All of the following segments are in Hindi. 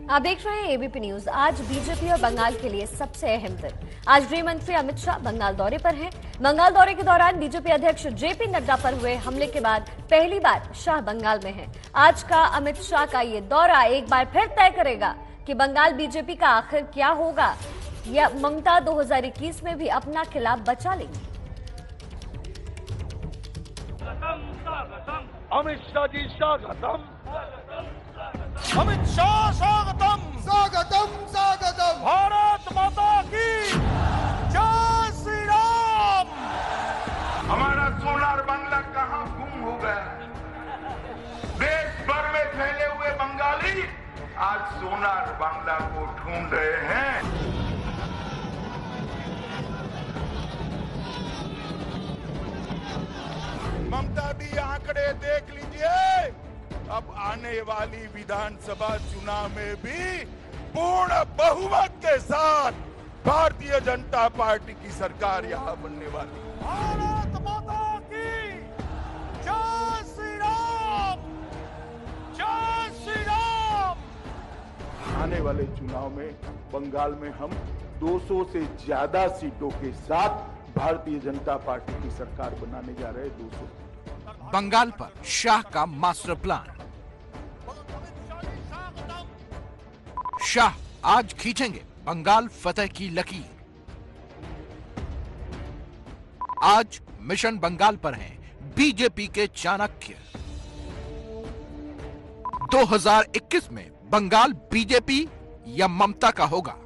आप देख रहे हैं एबीपी न्यूज़ आज बीजेपी और बंगाल के लिए सबसे अहम दिन। आज गृह मंत्री अमित शाह बंगाल दौरे पर हैं। बंगाल दौरे के दौरान बीजेपी अध्यक्ष जेपी नड्डा पर हुए हमले के बाद पहली बार शाह बंगाल में हैं। आज का अमित शाह का ये दौरा एक बार फिर तय करेगा कि बंगाल बीजेपी का आखिर क्या होगा। या ममता 2021 में भी अपना खिलाफ बचा लेंगी। अमित शाह जी स्वागतम अमित शाह स्वागतम। स्वागतम स्वागतम। भारत माता की जय श्री राम हमारा सोनार बांग्ला कहाँ गुम हो गया? देश भर में फैले हुए बंगाली आज सोनार बांग्ला को ढूंढ रहे हैं। ममता दी आंकड़े देख अब आने वाली विधानसभा चुनाव में भी पूर्ण बहुमत के साथ भारतीय जनता पार्टी की सरकार यहाँ बनने वाली। भारत माता की जय श्री राम जय श्री राम आने वाले चुनाव में बंगाल में हम 200 से ज़्यादा सीटों के साथ भारतीय जनता पार्टी की सरकार बनाने जा रहे हैं 200 बंगाल पर शाह का मास्टर प्लान। शाह आज खींचेंगे बंगाल फतेह की लकीर। आज मिशन बंगाल पर हैं बीजेपी के चाणक्य। 2021 में बंगाल बीजेपी या ममता का होगा?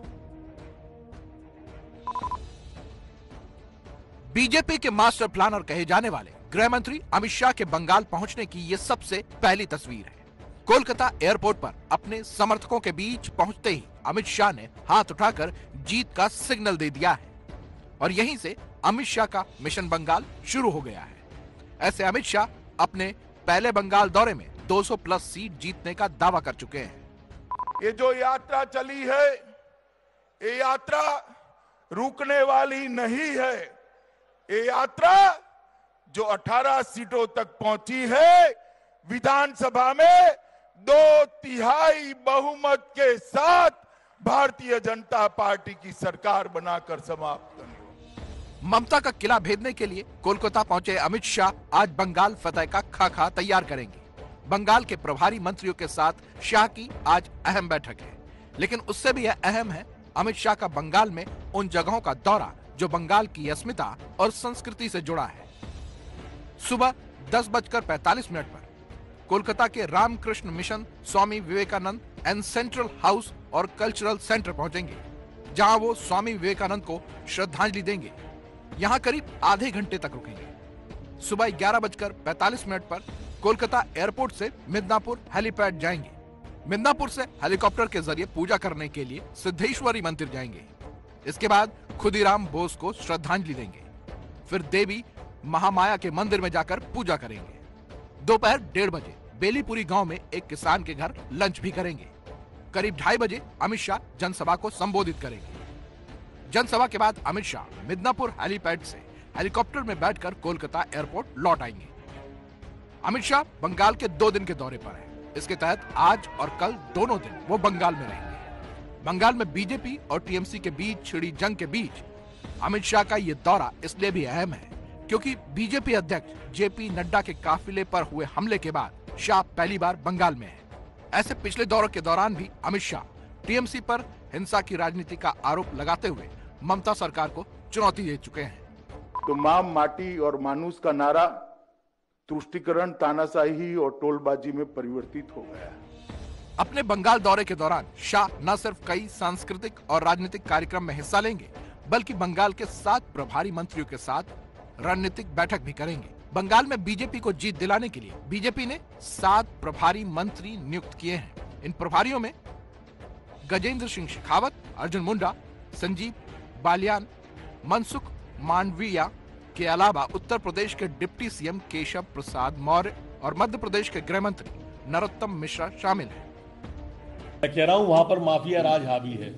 बीजेपी के मास्टर प्लानर कहे जाने वाले गृह मंत्री अमित शाह के बंगाल पहुँचने की यह सबसे पहली तस्वीर है। कोलकाता एयरपोर्ट पर अपने समर्थकों के बीच पहुँचते ही अमित शाह ने हाथ उठाकर जीत का सिग्नल दे दिया है। और यहीं से अमित शाह का मिशन बंगाल शुरू हो गया है। ऐसे अमित शाह अपने पहले बंगाल दौरे में 200 प्लस सीट जीतने का दावा कर चुके हैं। ये जो यात्रा चली है, ये यात्रा रुकने वाली नहीं है। ये यात्रा जो 18 सीटों तक पहुँची है, विधानसभा में दो तिहाई बहुमत के साथ भारतीय जनता पार्टी की सरकार बनाकर समाप्त ममता का किला भेदने के लिए कोलकाता पहुँचे अमित शाह आज बंगाल फतेह का खाका तैयार करेंगे। बंगाल के प्रभारी मंत्रियों के साथ शाह की आज अहम बैठक है। लेकिन उससे भी यह अहम है, अमित शाह का बंगाल में उन जगहों का दौरा जो बंगाल की अस्मिता और संस्कृति से जुड़ा है। सुबह दस बजकर पैतालीस मिनट पर कोलकाता के Ramakrishna mission, Swami Vivekananda and central house और कल्चरल सेंटर पहुँचेंगे, जहाँ वो स्वामी विवेकानंद को श्रद्धांजलि देंगे। यहाँ करीब आधे घंटे तक रुकेंगे। सुबह ग्यारह बजकर पैतालीस मिनट पर कोलकाता एयरपोर्ट से मिदनापुर हेलीपैड जाएँगे। मिदनापुर से हेलीकॉप्टर के ज़रिए पूजा करने के लिए सिद्धेश्वरी मंदिर जाएँगे। इसके बाद खुदीराम बोस को श्रद्धांजलि देंगे। फिर देवी महामाया के मंदिर में जाकर पूजा करेंगे। दोपहर डेढ़ बजे बेलीपुरी गाँव में एक किसान के घर लंच भी करेंगे। करीब ढाई बजे अमित शाह जनसभा को संबोधित करेंगे। जनसभा के बाद अमित शाह मिदनापुर हेलीपैड से हेलीकॉप्टर में बैठकर कोलकाता एयरपोर्ट लौट आएँगे। अमित शाह बंगाल के दो दिन के दौरे पर हैं। इसके तहत आज और कल दोनों दिन वो बंगाल में रहेंगे। बंगाल में बीजेपी और टीएमसी के बीच छिड़ी जंग के बीच अमित शाह का ये दौरा इसलिए भी अहम है क्योंकि बीजेपी अध्यक्ष जेपी नड्डा के काफिले पर हुए हमले के बाद शाह पहली बार बंगाल में है। ऐसे पिछले दौर के दौरान भी अमित शाह टीएमसी पर हिंसा की राजनीति का आरोप लगाते हुए ममता सरकार को चुनौती दे चुके हैं। तो माँ माटी और मानुस का नारा तुष्टिकरण तानाशाही और टोलबाजी में परिवर्तित हो गया है। अपने बंगाल दौरे के दौरान शाह न सिर्फ़ कई सांस्कृतिक और राजनीतिक कार्यक्रम में हिस्सा लेंगे बल्कि बंगाल के सात प्रभारी मंत्रियों के साथ रणनीतिक बैठक भी करेंगे। बंगाल में बीजेपी को जीत दिलाने के लिए बीजेपी ने सात प्रभारी मंत्री नियुक्त किए हैं। इन प्रभारियों में गजेंद्र सिंह शेखावत, अर्जुन मुंडा, संजीव बालियान, मनसुख मांडविया के अलावा उत्तर प्रदेश के डिप्टी सीएम केशव प्रसाद मौर्य और मध्य प्रदेश के गृह मंत्री नरोत्तम मिश्रा शामिल हैं। मैं कह रहा हूँ, वहाँ पर माफिया राज हावी है।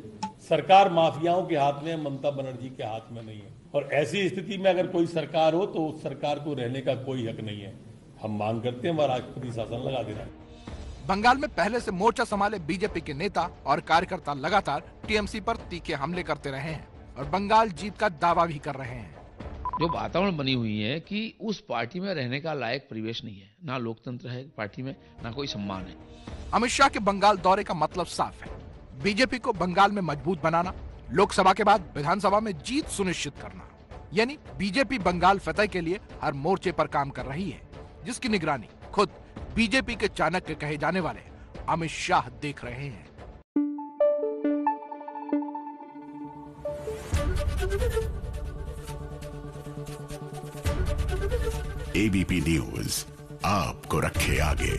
सरकार माफियाओं के हाथ में ममता बनर्जी के हाथ में नहीं है। और ऐसी स्थिति में अगर कोई सरकार हो तो उस सरकार को रहने का कोई हक नहीं है। हम मांग करते हैं वह राष्ट्रपति शासन लगा देना। बंगाल में पहले से मोर्चा संभाले बीजेपी के नेता और कार्यकर्ता लगातार टीएमसी पर तीखे हमले करते रहे हैं और बंगाल जीत का दावा भी कर रहे हैं। जो वातावरण बनी हुई है कि उस पार्टी में रहने का लायक परिवेश नहीं है। ना लोकतंत्र है पार्टी में ना कोई सम्मान है। अमित शाह के बंगाल दौरे का मतलब साफ़ है। बीजेपी को बंगाल में मज़बूत बनाना, लोकसभा के बाद विधानसभा में जीत सुनिश्चित करना। यानी बीजेपी बंगाल फतेह के लिए हर मोर्चे पर काम कर रही है, जिसकी निगरानी खुद बीजेपी के चाणक्य कहे जाने वाले अमित शाह देख रहे हैं। एबीपी न्यूज़ आपको रखे आगे।